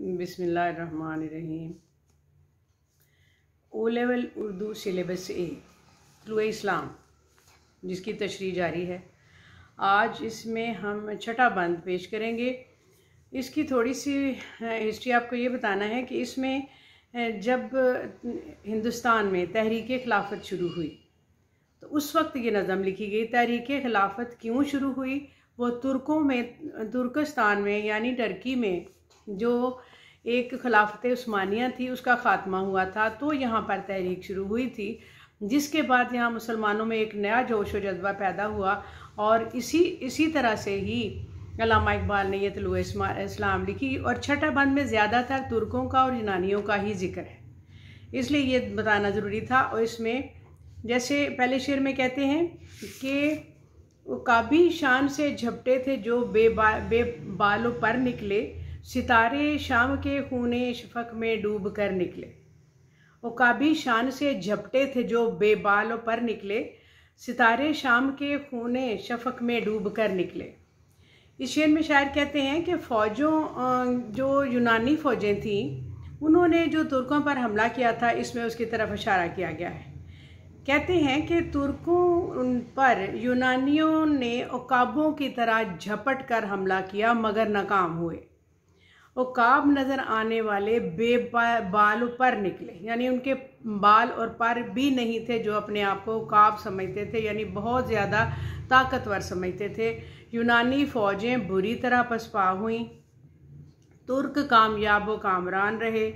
बिसमीम O level Urdu syllabus ए तलु इस्लाम, जिसकी तशरी जारी है। आज इसमें हम छठा बंद पेश करेंगे। इसकी थोड़ी सी हिस्ट्री आपको ये बताना है कि इसमें जब हिंदुस्तान में तहरीक खिलाफत शुरू हुई तो उस वक्त ये नज़म लिखी गई, तहरीक खिलाफत क्यों शुरू हुई? वो तुर्कों में, तुर्कस्तान में, यानी टर्की में जो एक खिलाफत उस्मानिया थी, उसका ख़ात्मा हुआ था। तो यहाँ पर तहरीक शुरू हुई थी, जिसके बाद यहाँ मुसलमानों में एक नया जोश व जज्बा पैदा हुआ और इसी इसी तरह से ही अलामा इकबाल ने यह तलु इस्लाम लिखी और छठा बंद में ज़्यादातर तुर्कों का और यूनानियों का ही ज़िक्र है। इसलिए ये बताना ज़रूरी था और इसमें जैसे पहले शेर में कहते हैं कि काबी शान से झपटे थे जो बेबा, बेबालों पर निकले। सितारे शाम के खूने शफक में डूब कर निकले। वो काबी शान से झपटे थे जो बेबालों पर निकले। सितारे शाम के खूने शफक में डूब कर निकले। इस शेर में शायर कहते हैं कि फ़ौजों जो यूनानी फ़ौजें थीं, उन्होंने जो तुर्कों पर हमला किया था, इसमें उसकी तरफ़ इशारा किया गया है। कहते हैं कि तुर्कों पर यूनानियों ने उकाबों की तरह झपट कर हमला किया, मगर नाकाम हुए। उकाब नज़र आने वाले बेबाल पर निकले। यानी उनके बाल और पर भी नहीं थे जो अपने आप को उकाब समझते थे, यानी बहुत ज़्यादा ताकतवर समझते थे। यूनानी फ़ौजें बुरी तरह पसपा हुई। तुर्क कामयाब व कामरान रहे।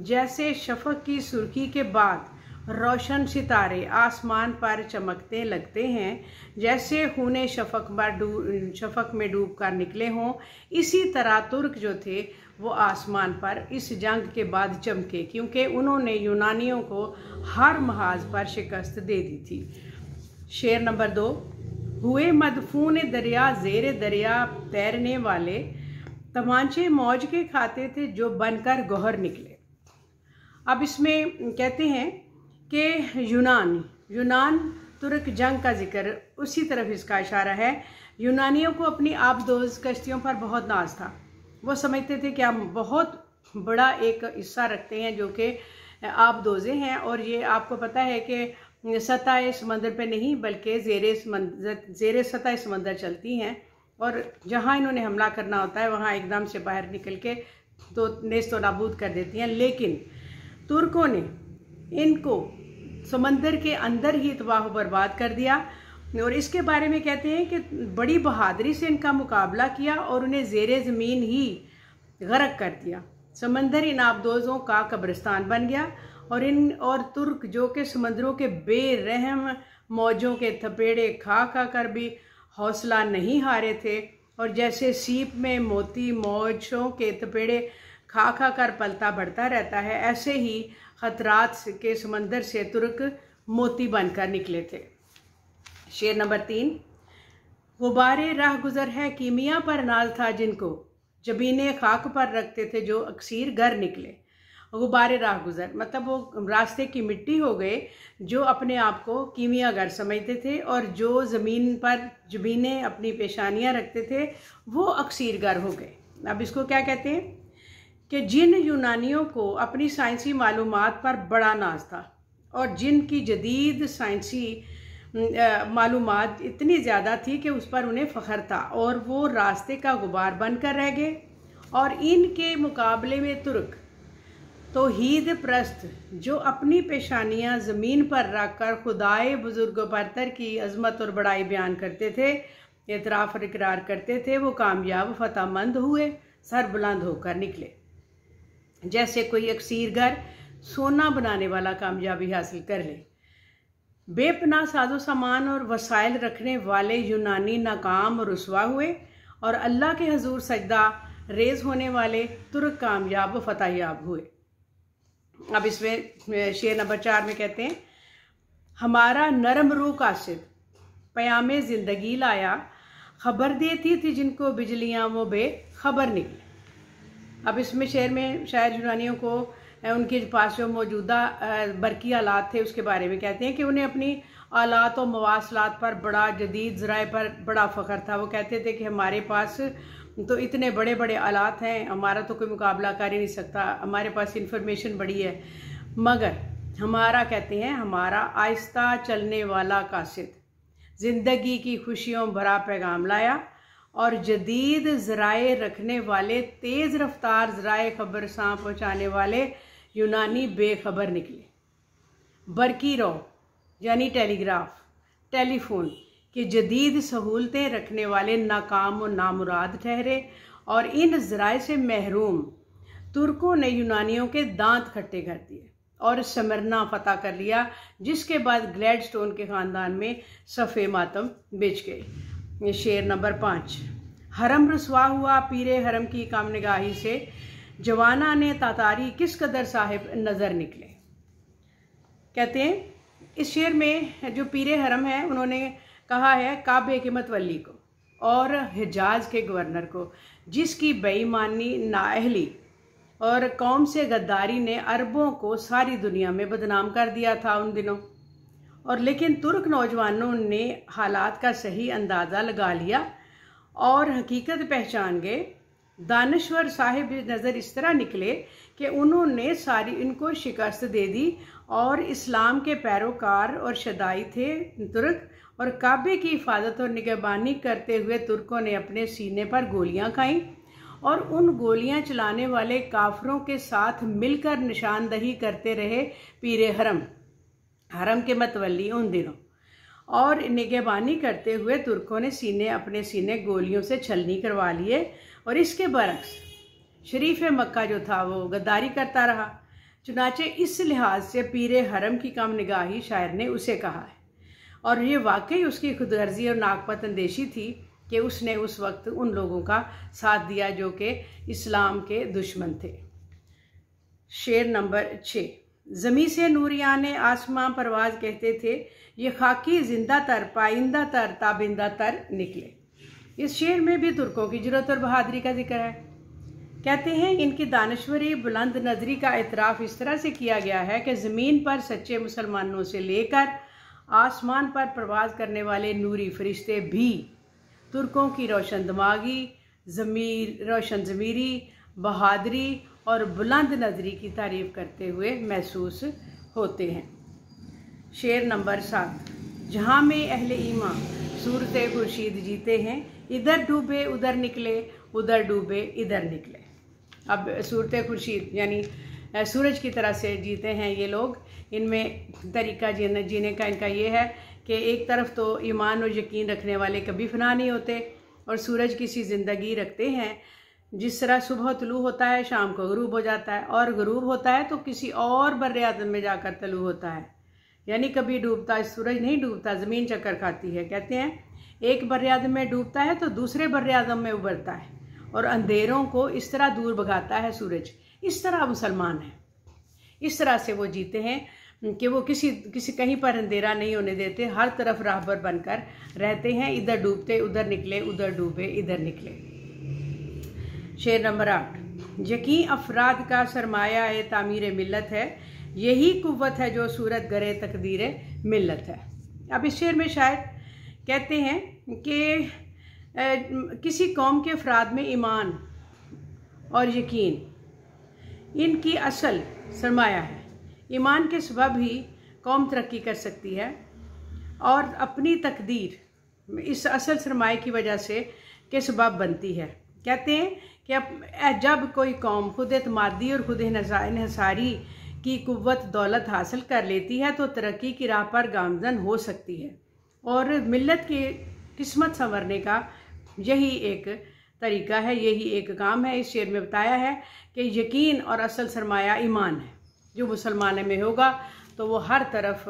जैसे शफक की सुर्खी के बाद रोशन सितारे आसमान पर चमकते लगते हैं। जैसे खूने शफक पर डूब शफक में डूब कर निकले हों। इसी तरह तुर्क जो थे, वो आसमान पर इस जंग के बाद चमके, क्योंकि उन्होंने यूनानियों को हर महाज पर शिकस्त दे दी थी। शेर नंबर दो, हुए मदफून दरिया, जेर दरिया तैरने वाले तमांचे मौज के खाते थे जो बनकर गौहर निकले। अब इसमें कहते हैं कि यूनान यूनान तुर्क जंग का ज़िक्र। उसी तरफ़ इसका इशारा है। यूनानियों को अपनी आबदोज कश्तियों पर बहुत नाज था। वो समझते थे कि हम बहुत बड़ा एक हिस्सा रखते हैं जो कि आबदोजे हैं और ये आपको पता है कि सतह समंदर पे नहीं, बल्कि जेर समंदर, जेर सतह समंदर चलती हैं और जहाँ इन्होंने हमला करना होता है, वहाँ एकदम से बाहर निकल के तो नेस्त नाबूद कर देती हैं। लेकिन तुर्कों ने इनको समंदर के अंदर ही तबाह बर्बाद कर दिया। और इसके बारे में कहते हैं कि बड़ी बहादुरी से इनका मुकाबला किया और उन्हें जेर ज़मीन ही गर्क कर दिया। समंदर इन आबदोज़ों का कब्रिस्तान बन गया और इन और तुर्क, जो कि समंदरों के बेरहम मौजों के थपेड़े खा खा कर भी हौसला नहीं हारे थे और जैसे सीप में मोती मौजों के थपेड़े खा खा कर पलता बढ़ता रहता है, ऐसे ही खतरात के समंदर से तुर्क मोती बनकर निकले थे। शेर नंबर तीन गुब्बारे राह गुजर है कीमिया पर नाज था जिनको, जबीने खाक पर रखते थे जो अक्सर घर निकले। गुब्बारे राह गुजर मतलब वो रास्ते की मिट्टी हो गए जो अपने आप को कीमिया घर समझते थे और जो ज़मीन पर जबीने अपनी पेशानियाँ रखते थे, वो अक्सर घर हो गए। अब इसको क्या कहते हैं? कि जिन यूनानियों को अपनी साइंसी मालूम पर बड़ा नाज था और जिनकी जदीद साइंसी मालूम इतनी ज़्यादा थी कि उस पर उन्हें फ़ख्र था और वो रास्ते का गुबार बनकर रह गए और इनके मुकाबले में तुर्क तो हीद प्रस्त, जो अपनी पेशानियाँ ज़मीन पर रख कर खुदाए बुज़ुर्ग बरतर की अजमत और बड़ाई बयान करते थे एतराफ़ और इकरार करते थे, वो कामयाब, फतेहमंद हुए सर बुलंद होकर निकले। जैसे कोई अक्सर घर सोना बनाने वाला कामयाबी हासिल कर ले। बेपना साजो सामान और वसाइल रखने वाले यूनानी नाकाम रसवा हुए और अल्लाह के हजूर सजदा रेज होने वाले तुर्क कामयाब व फतेहयाब हुए। अब इसमें शेर नंबर चार में कहते हैं, हमारा नरम रूह काशिद प्याम ज़िंदगी लाया, खबर देती थी जिनको बिजलियाँ वो बेखबर निकले। अब इसमें शहर में शायद यूनानियों को उनके पास जो मौजूदा बरकी आलात थे उसके बारे में कहते हैं कि उन्हें अपनी आलात और मवासलात पर बड़ा जदीद ज़राए पर बड़ा फ़ख्र था। वो कहते थे कि हमारे पास तो इतने बड़े बड़े आलात हैं, हमारा तो कोई मुकाबला कर ही नहीं सकता, हमारे पास इंफॉर्मेशन बड़ी है। मगर हमारा, कहते हैं, हमारा आहिस्ता चलने वाला कासिद, ज़िंदगी की खुशियों भरा पैगाम लाया और जदीद ज़राए रखने वाले, तेज़ रफ्तार ज़राए खबर साँ पहुँचाने वाले यूनानी बेखबर निकले। बरकी रो यानी टेलीग्राफ, टेलीफोन, के जदीद सहूलतें रखने वाले नाकाम और नामुराद ठहरे और इन ज़राए से महरूम, तुर्कों ने यूनानियों के दांत खट्टे कर दिए और समरना फतह कर लिया, जिसके बाद ग्लैडस्टोन के ख़ानदान में सफ़े मातम बेच गए शेर नंबर पाँच। हरम रसवा हुआ पीरे हरम की काम निगाही से, जवाना ने तातारी किस कदर साहिब नज़र निकले? कहते हैं, इस शेर में जो पीरे हरम है, उन्होंने कहा है, काबे के मतवली को और हिजाज के गवर्नर को, जिसकी बेईमानी नाअहली और कौम से गद्दारी ने अरबों को सारी दुनिया में बदनाम कर दिया था उन दिनों। और लेकिन तुर्क नौजवानों ने हालात का सही अंदाज़ा लगा लिया और हकीकत पहचान गए। दानश्वर साहिब नज़र इस तरह निकले कि उन्होंने सारी इनको शिकस्त दे दी और इस्लाम के पैरोकार और शदाई थे तुर्क और काबे की हिफाजत और निगहबानी करते हुए तुर्कों ने अपने सीने पर गोलियाँ खाईं और उन गोलियाँ चलाने वाले काफरों के साथ मिलकर निशानदही करते रहे पीरे हरम। हरम के मतवली उन दिनों। और निगहबानी करते हुए तुर्कों ने सीने अपने सीने गोलियों से छलनी करवा लिए और इसके बरक्स शरीफ मक्का जो था वो गद्दारी करता रहा। चुनाचे इस लिहाज से पीरे हरम की कम निगाही शायर ने उसे कहा है। और ये वाकई उसकी खुदगर्जी और नागपत अंदेशी थी कि उसने उस वक्त उन लोगों का साथ दिया जो कि इस्लाम के दुश्मन थे। शेर नंबर छः। ज़मी से नूरियान आसमां परवाज कहते थे, ये खाकी ज़िंदा तर, पाइंदा तर, ताबिंदा तर निकले। इस शेर में भी तुर्कों की ज़रूरत और बहादुरी का ज़िक्र है। कहते हैं, इनकी दानश्वरी बुलंद नजरी का एतराफ़ इस तरह से किया गया है कि ज़मीन पर सच्चे मुसलमानों से लेकर आसमान पर प्रवास करने वाले नूरी फरिश्ते भी तुर्कों की रोशन दिमागी, ज़मीर, रोशन ज़मीरी बहादरी और बुलंद नजरी की तारीफ़ करते हुए महसूस होते हैं। शेर नंबर सात, जहाँ में अहले ईमा सूरत खुर्शीद जीते हैं, इधर डूबे, उधर निकले, उधर डूबे, इधर निकले। अब सूरत खुर्शीद, यानी सूरज की तरह से जीते हैं ये लोग। इनमें तरीका जीने जीने का इनका ये है कि एक तरफ़ तो ईमान और यकीन रखने वाले कभी फना नहीं होते और सूरज की सी ज़िंदगी रखते हैं जिस तरह सुबह तलू होता है, शाम को गरूब हो जाता है और गरूब होता है तो किसी और बर आदम में जाकर तलू होता है। यानी कभी डूबता, सूरज नहीं डूबता, ज़मीन चक्कर खाती है। कहते हैं, एक बर आदम में डूबता है तो दूसरे बर आदम में उभरता है और अंधेरों को इस तरह दूर भगाता है सूरज। इस तरह मुसलमान है। इस तरह से वो जीते हैं कि वो किसी किसी कहीं पर अंधेरा नहीं होने देते, हर तरफ़ राहबर बनकर रहते हैं। इधर डूबते, उधर निकले, उधर डूबे, इधर निकले। शेर नंबर आठ। यकीन अफराद का सरमाया तामीर मिलत है, यही कुत है जो सूरत गरे तकदीर मिलत है। अब इस शेर में शायद कहते हैं कि किसी कौम के अफराद में ईमान और यकीन, इनकी असल सरमाया है। ईमान के सबब ही कौम तरक्की कर सकती है और अपनी तकदीर, इस असल सरमाए की वजह से के सबब बनती है। कहते हैं कि जब कोई कौम खुद एतमादी और खुद नसारी की कुत दौलत हासिल कर लेती है तो तरक्की की राह पर गामजन हो सकती है। और मिलत की किस्मत संवरने का यही एक तरीका है, यही एक काम है। इस शेर में बताया है कि यकीन और असल सरमाया ईमान है। जो मुसलमान में होगा तो वो हर तरफ़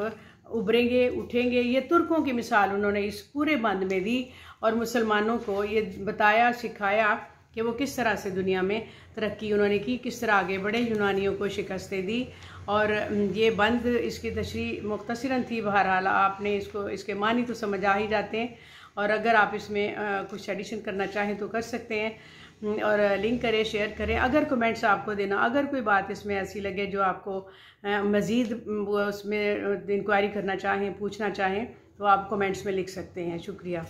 उभरेंगे, उठेंगे। ये तुर्कों की मिसाल उन्होंने इस पूरे बंद में दी और मुसलमानों को ये बताया, सिखाया कि वो किस तरह से दुनिया में तरक्की उन्होंने की, किस तरह आगे बढ़े, यूनानियों को शिकस्तें दी। और ये बंद इसकी तशरी मुख्तसरन थी बहरहाल, आपने इसको, इसके मानी तो समझ आ ही जाते हैं। और अगर आप इसमें कुछ एडिशन करना चाहें तो कर सकते हैं। और लिंक करें, शेयर करें। अगर कमेंट्स आपको देना, अगर कोई बात इसमें ऐसी लगे जो आपको मज़ीद उसमें इंक्वायरी करना चाहें, पूछना चाहें तो आप कमेंट्स में लिख सकते हैं। शुक्रिया।